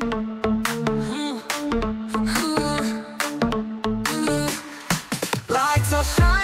Mm-hmm. Mm-hmm. Mm-hmm. Lights are shining.